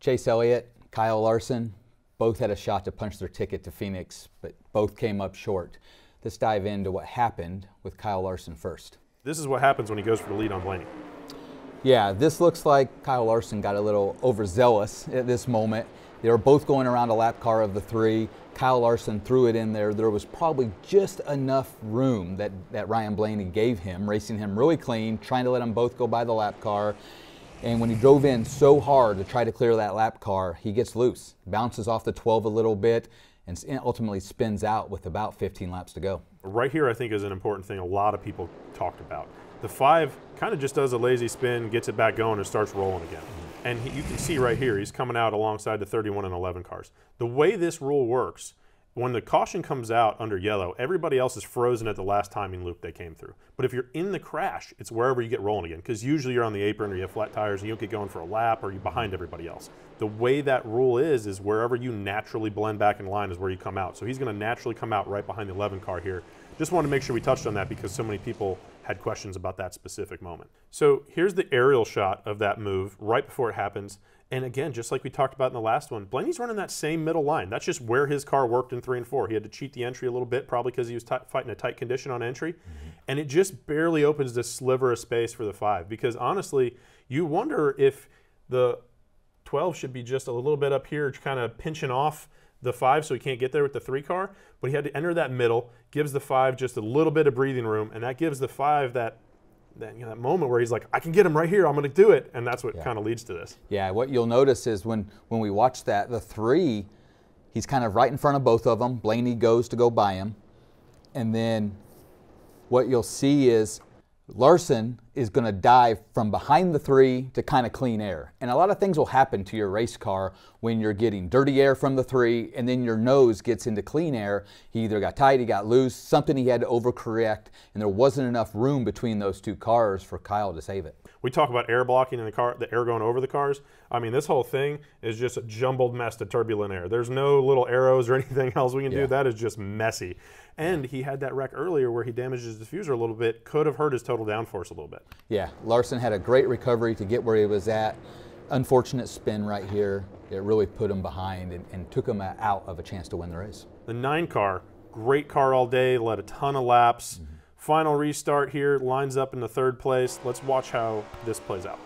Chase Elliott, Kyle Larson, both had a shot to punch their ticket to Phoenix, but both came up short. Let's dive into what happened with Kyle Larson first. This is what happens when he goes for the lead on Blaney. Yeah, this looks like Kyle Larson got a little overzealous at this moment. They were both going around a lap car of the three. Kyle Larson threw it in there. There was probably just enough room that, that Ryan Blaney gave him, racing him really clean, trying to let them both go by the lap car. And when he drove in so hard to try to clear that lap car, he gets loose, bounces off the 12 a little bit, and ultimately spins out with about 15 laps to go. Right here, I think, is an important thing a lot of people talked about. The five kind of just does a lazy spin, gets it back going, and starts rolling again. And he, you can see right here, he's coming out alongside the 31 and 11 cars. The way this rule works, when the caution comes out under yellow, everybody else is frozen at the last timing loop they came through. But if you're in the crash, it's wherever you get rolling again, because usually you're on the apron or you have flat tires and you don't get going for a lap or you're behind everybody else. The way that rule is, is wherever you naturally blend back in line is where you come out. So he's going to naturally come out right behind the 11 car here. Just wanted to make sure we touched on that because so many people had questions about that specific moment. So here's the aerial shot of that move right before it happens. And again, just like we talked about in the last one, Blaney's running that same middle line. That's just where his car worked in three and four. He had to cheat the entry a little bit, probably because he was fighting a tight condition on entry. Mm -hmm. And it just barely opens this sliver of space for the five. Because honestly, you wonder if the 12 should be just a little bit up here, kind of pinching off the five so he can't get there with the three car, but he had to enter that middle, gives the five just a little bit of breathing room, and that gives the five that that, you know, that moment where he's like, I can get him right here, I'm going to do it, and that's what yeah. kind of leads to this. Yeah, what you'll notice is when when we watch that, the three, he's kind of right in front of both of them. Blaney goes to go by him, and then what you'll see is Larson is going to dive from behind the three to kind of clean air. And a lot of things will happen to your race car when you're getting dirty air from the three and then your nose gets into clean air. He either got tight, he got loose, something he had to overcorrect, and there wasn't enough room between those two cars for Kyle to save it. We talk about air blocking in the car, the air going over the cars. I mean, this whole thing is just a jumbled mess to turbulent air. There's no little arrows or anything else we can yeah. do. That is just messy. And he had that wreck earlier where he damaged his diffuser a little bit, could have hurt his total downforce a little bit. Yeah, Larson had a great recovery to get where he was at. Unfortunate spin right here. It really put him behind and, and took him out of a chance to win the race. The nine car, great car all day, led a ton of laps. Mm -hmm. Final restart here, lines up in the third place. Let's watch how this plays out.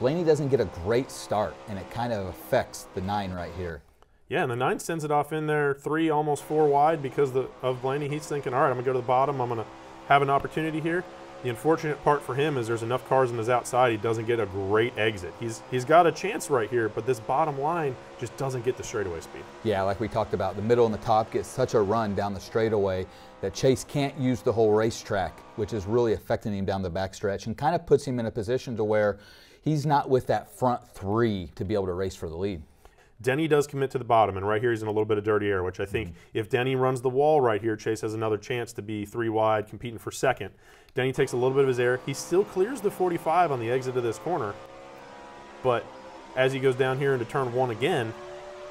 Blaney doesn't get a great start, and it kind of affects the nine right here. Yeah, and the nine sends it off in there, three, almost four wide because the, of Blaney. He's thinking, all right, I'm going to go to the bottom. I'm going to have an opportunity here. The unfortunate part for him is there's enough cars on his outside. He doesn't get a great exit. He's he's got a chance right here, but this bottom line just doesn't get the straightaway speed. Yeah, like we talked about, the middle and the top gets such a run down the straightaway that Chase can't use the whole racetrack, which is really affecting him down the backstretch and kind of puts him in a position to where he's not with that front three to be able to race for the lead. Denny does commit to the bottom, and right here he's in a little bit of dirty air, which I think mm -hmm. if Denny runs the wall right here, Chase has another chance to be three wide, competing for second. Denny takes a little bit of his air. He still clears the 45 on the exit of this corner, but as he goes down here into turn one again,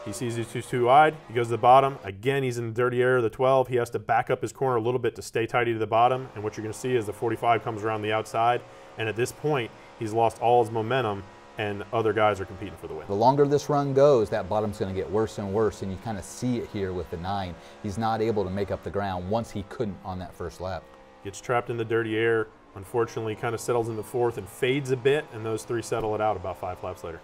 he sees he's too, too wide. He goes to the bottom. Again, he's in the dirty air of the 12. He has to back up his corner a little bit to stay tidy to the bottom. And what you're going to see is the 45 comes around the outside. And at this point, he's lost all his momentum and other guys are competing for the win. The longer this run goes, that bottom's going to get worse and worse, and you kind of see it here with the nine. He's not able to make up the ground once he couldn't on that first lap. Gets trapped in the dirty air, unfortunately kind of settles in the fourth and fades a bit, and those three settle it out about five laps later.